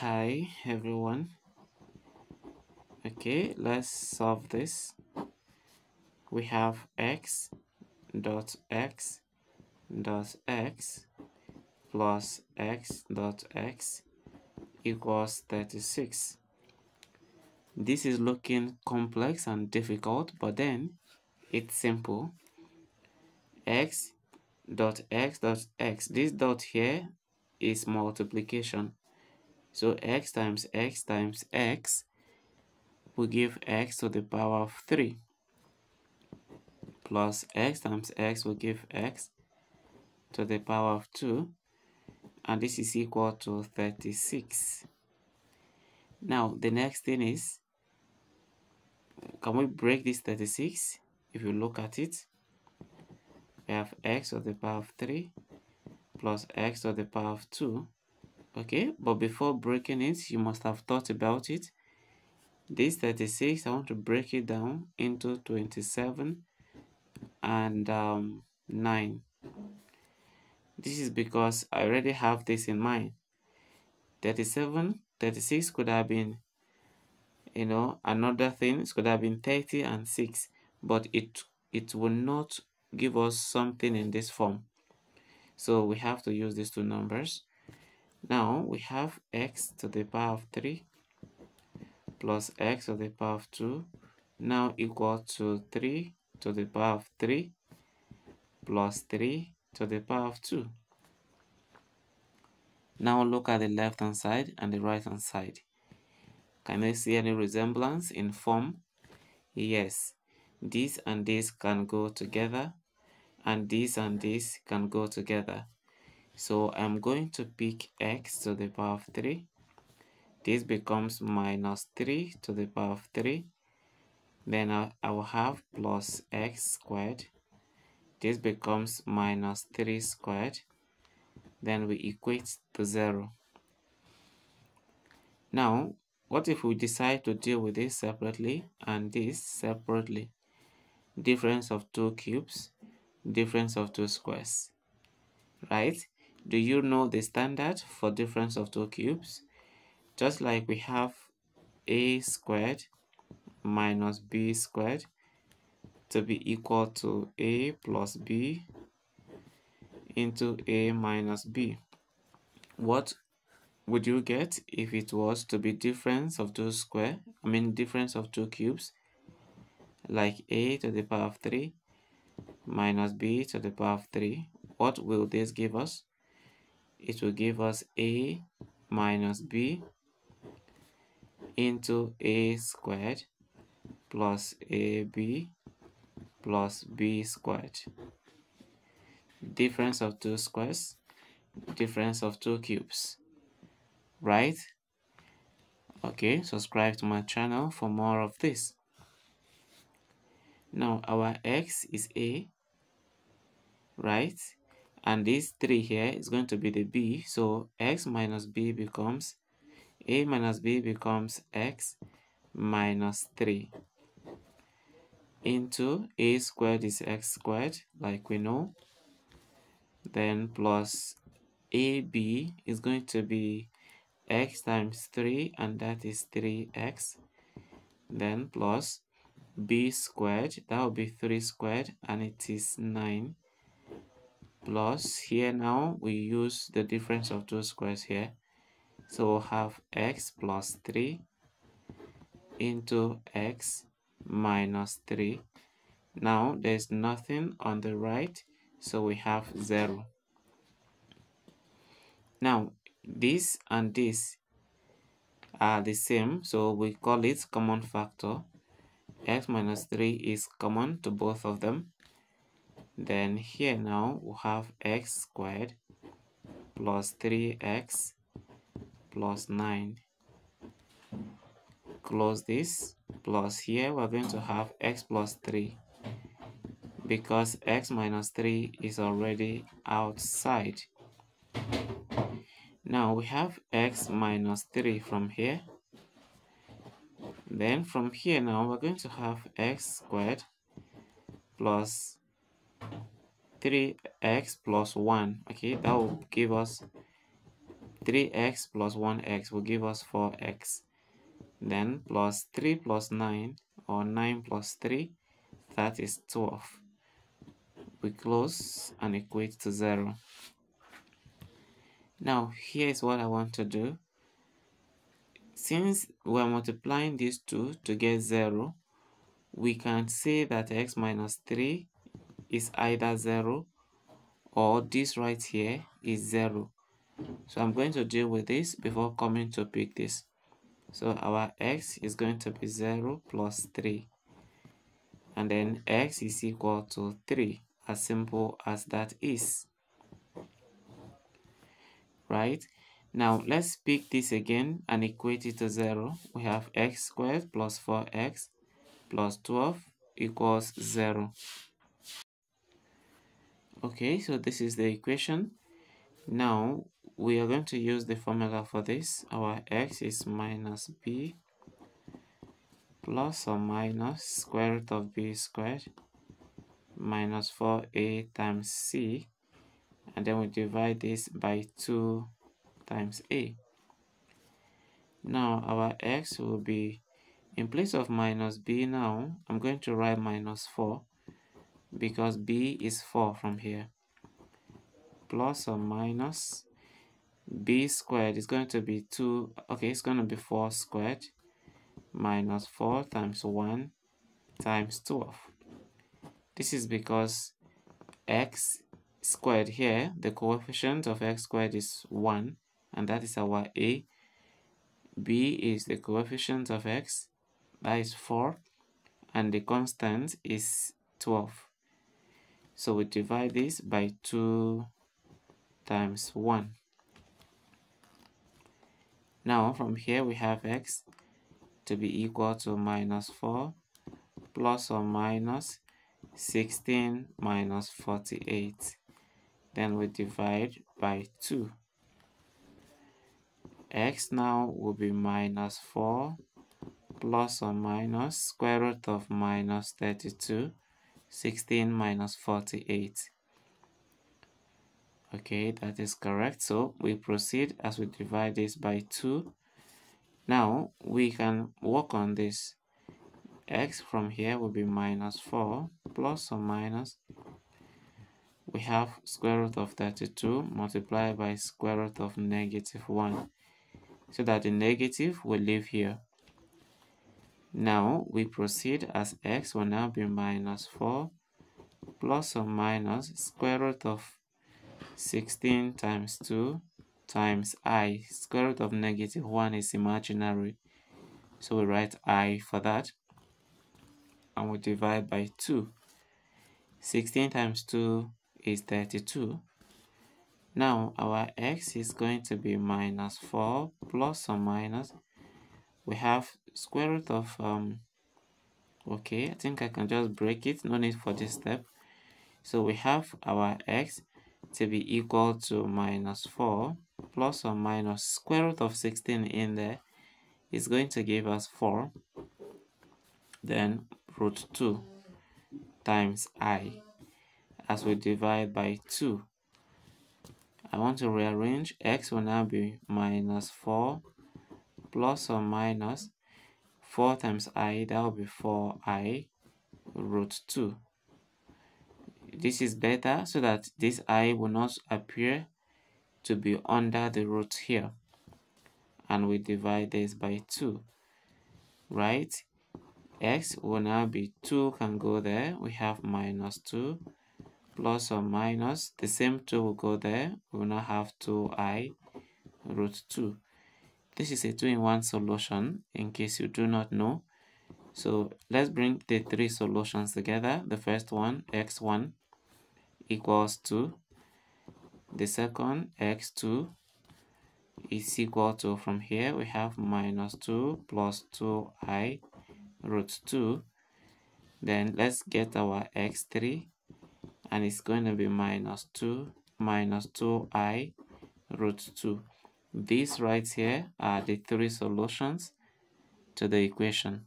hi everyone. Okay let's solve this. We have x dot x dot x plus x dot x equals 36 this is looking complex and difficult but then it's simple. x dot x dot x. This dot here is multiplication so x times x times x will give x to the power of 3 plus x times x will give x to the power of 2 and this is equal to 36 now the next thing is can we break this 36 if you look at it we have x to the power of 3 plus x to the power of 2 okay but before breaking it you must have thought about it. This 36 i want to break it down into 27 and um, 9 this is because i already have this in mind. 37 36 could have been you know another thing. It could have been 30 and 6 but it it will not give us something in this form. So we have to use these two numbers now we have x to the power of 3 plus x to the power of 2 now equal to 3 to the power of 3 plus 3 to the power of 2. Now look at the left hand side and the right hand side. Can you see any resemblance in form? Yes, this and this can go together and this and this can go together. So I'm going to pick x to the power of 3. This becomes minus 3 to the power of 3. Then I, I will have plus x squared. This becomes minus 3 squared. Then we equate to 0. Now, what if we decide to deal with this separately and this separately? Difference of two cubes, difference of two squares, right? Do you know the standard for difference of two cubes? Just like we have a squared minus b squared to be equal to a plus b into a minus b. What would you get if it was to be difference of two square, I mean difference of two cubes, like a to the power of 3 minus b to the power of 3. What will this give us? It will give us a minus b into a squared plus ab plus b squared. Difference of two squares, difference of two cubes, right? Okay, subscribe to my channel for more of this. Now our x is a, right? And this 3 here is going to be the b. So x minus b becomes a minus b becomes x minus 3 into a squared is x squared like we know. Then plus ab is going to be x times 3 and that is 3x then plus b squared that will be 3 squared and it is 9 plus here now we use the difference of two squares here. So we'll have x plus 3 into x minus 3 now there's nothing on the right so we have 0 now this and this are the same so we call it common factor. x minus 3 is common to both of them then here now we have x squared plus 3x plus 9 close this. Plus here we're going to have x plus 3 because x minus 3 is already outside. Now we have x minus 3 from here. Then from here now we're going to have x squared plus 3x plus 1 okay that will give us 3x plus 1x will give us 4x. Then plus 3 plus 9 or 9 plus 3, that is 12. We close and equate to 0. Now, here is what I want to do. Since we are multiplying these two to get 0, we can say that x minus 3 is either 0 or this right here is 0. So I'm going to deal with this before coming to pick this. So our x is going to be 0 plus 3. And then x is equal to 3, as simple as that is. Right? Now let's pick this again and equate it to 0. We have x squared plus 4x plus 12 equals 0. Okay, so this is the equation. Now we are going to use the formula for this. Our x is minus b plus or minus square root of b squared minus 4a times c and then we divide this by 2 times a. Now our x will be in place of minus b now I'm going to write minus 4 because b is 4 from here. Plus or minus b squared is going to be 2 okay it's going to be 4 squared minus 4 times 1 times 12 this is because x squared here the coefficient of x squared is 1 and that is our a. B is the coefficient of x that is 4 and the constant is 12 so we divide this by 2 times 1 now from here we have x to be equal to minus 4 plus or minus 16 minus 48. Then we divide by 2. x now will be minus 4 plus or minus square root of minus 32. 16 minus 48. Okay, that is correct. So we proceed as we divide this by 2. Now we can work on this. x from here will be minus 4 plus or minus. We have square root of 32 multiplied by square root of negative 1. So that the negative will leave here. Now we proceed as x will now be minus 4 plus or minus square root of 16 times 2 times i. Square root of negative 1 is imaginary. So we write i for that. And we divide by 2. 16 times 2 is 32. Now our x is going to be minus 4 plus or minus. We have square root of, um, okay, I think I can just break it. No need for this step. So we have our x to be equal to minus 4 plus or minus square root of 16 in there is going to give us 4 then root 2 times i as we divide by 2 I want to rearrange x will now be minus 4 plus or minus 4 times i that will be 4i root 2 this is better so that this i will not appear to be under the root here. And we divide this by 2 right? X will now be 2 can go there. We have minus 2 plus or minus. The same 2 will go there. We will now have 2i root 2 this is a two-in-one solution in case you do not know. So let's bring the three solutions together. The first one x1 equals to the second x2 is equal to from here we have minus 2 plus 2i root 2 then let's get our x3 and it's going to be minus 2 minus 2i root 2 these right here are the three solutions to the equation